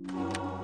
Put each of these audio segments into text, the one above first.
you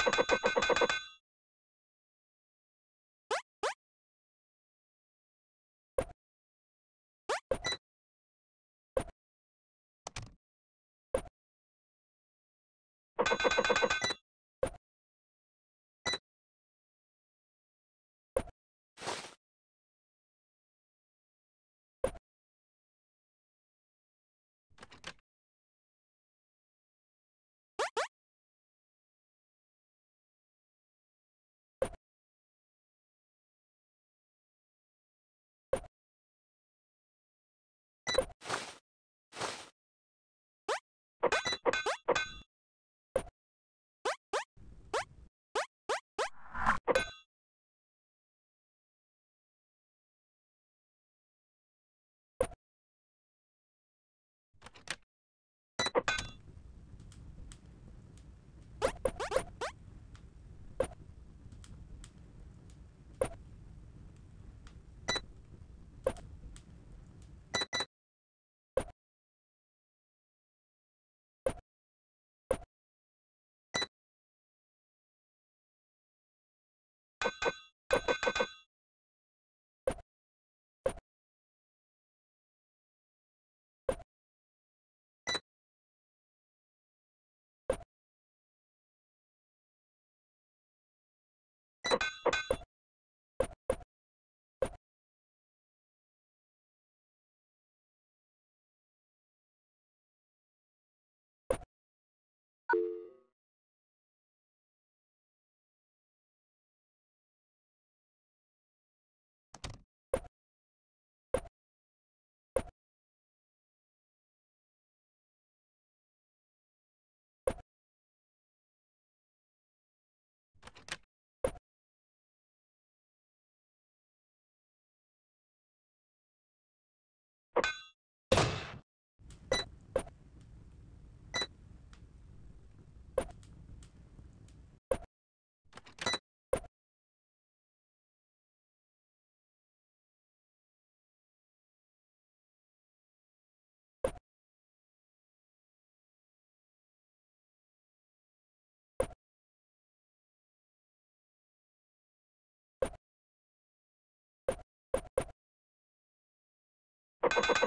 フフフ。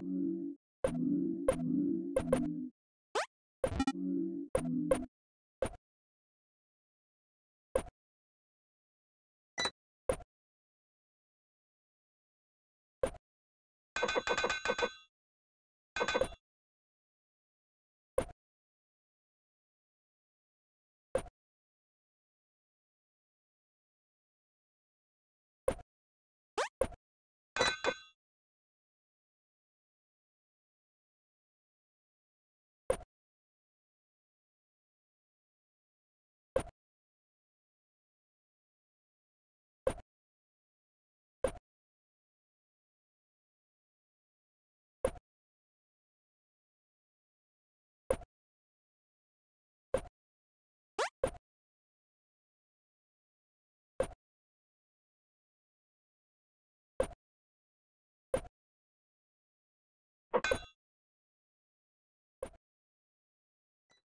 You you